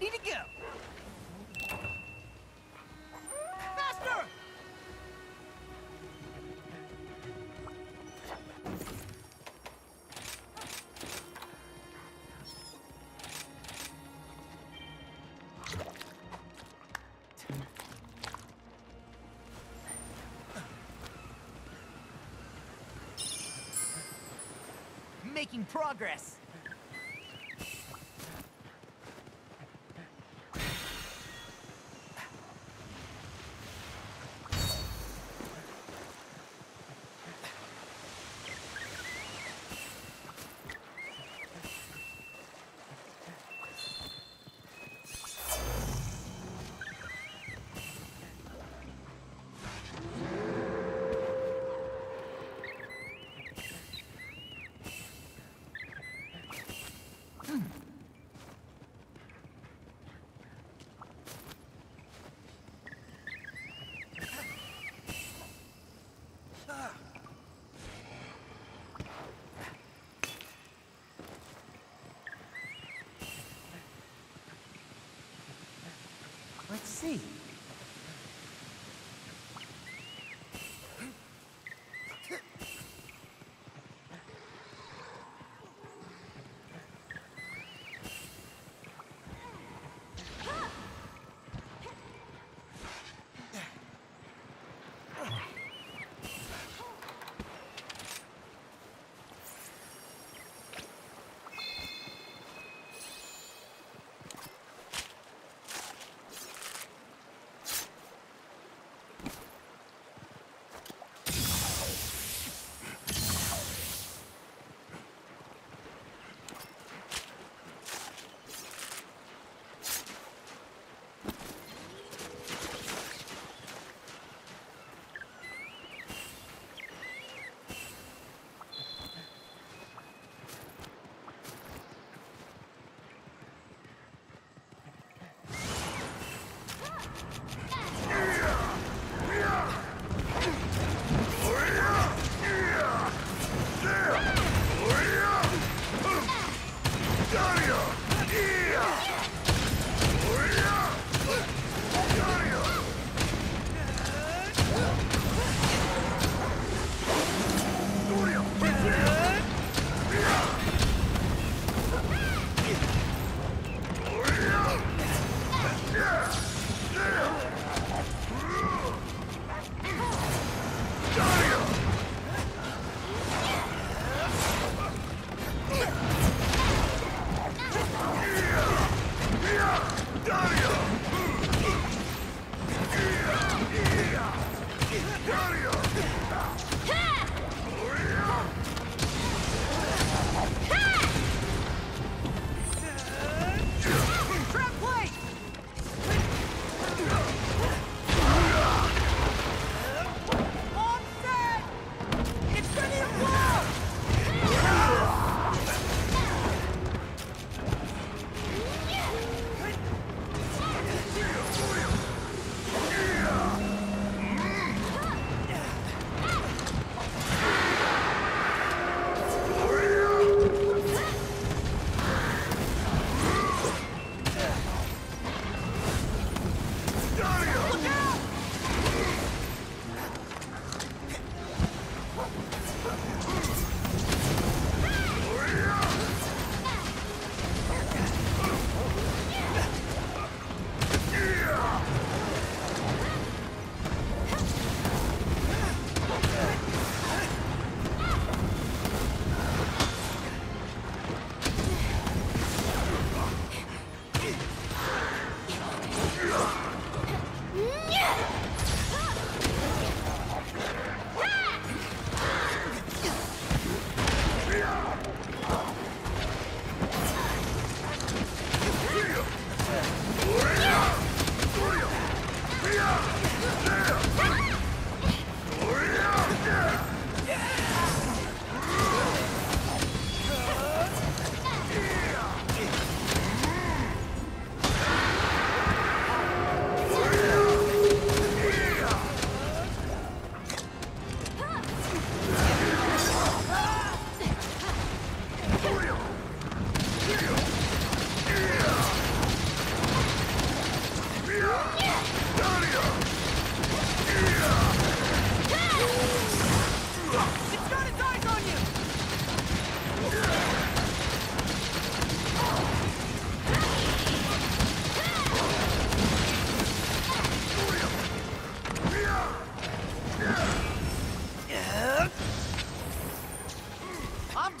ready to go. Faster! Making progress. sí.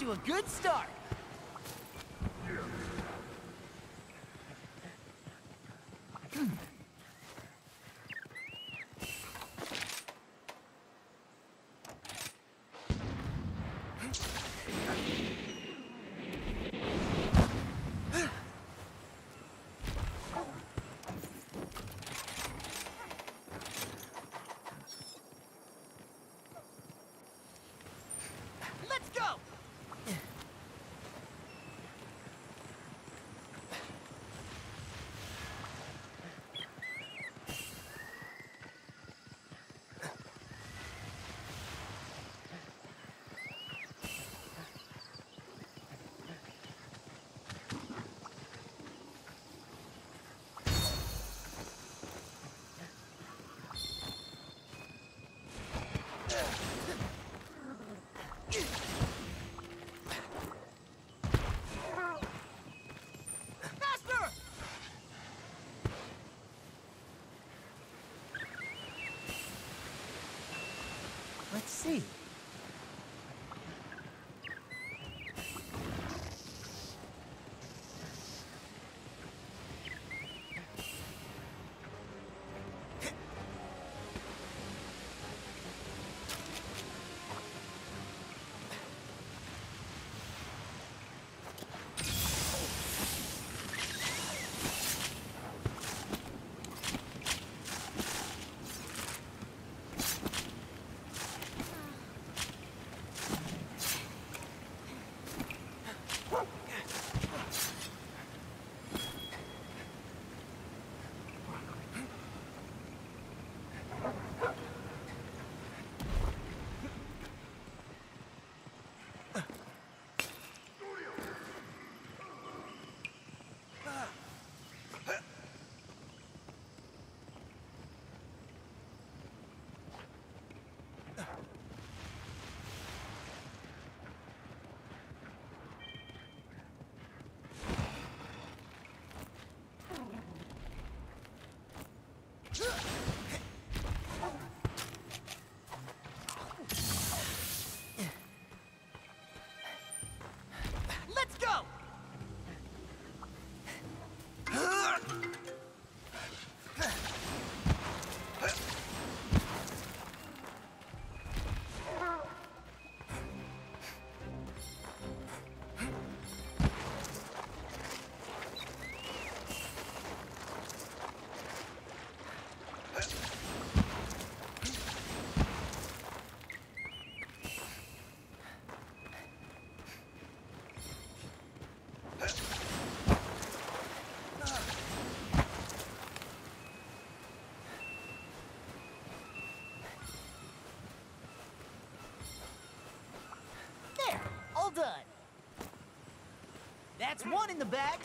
Let's see. Let's go! Let's go! Done. That's one in the bag.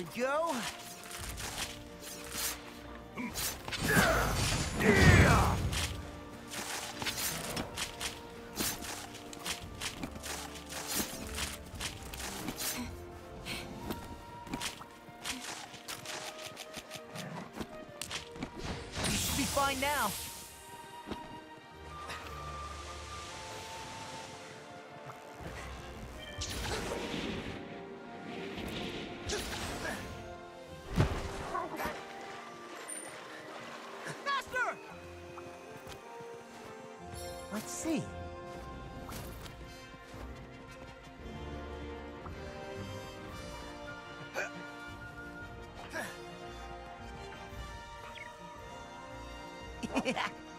We go. ハハハハ!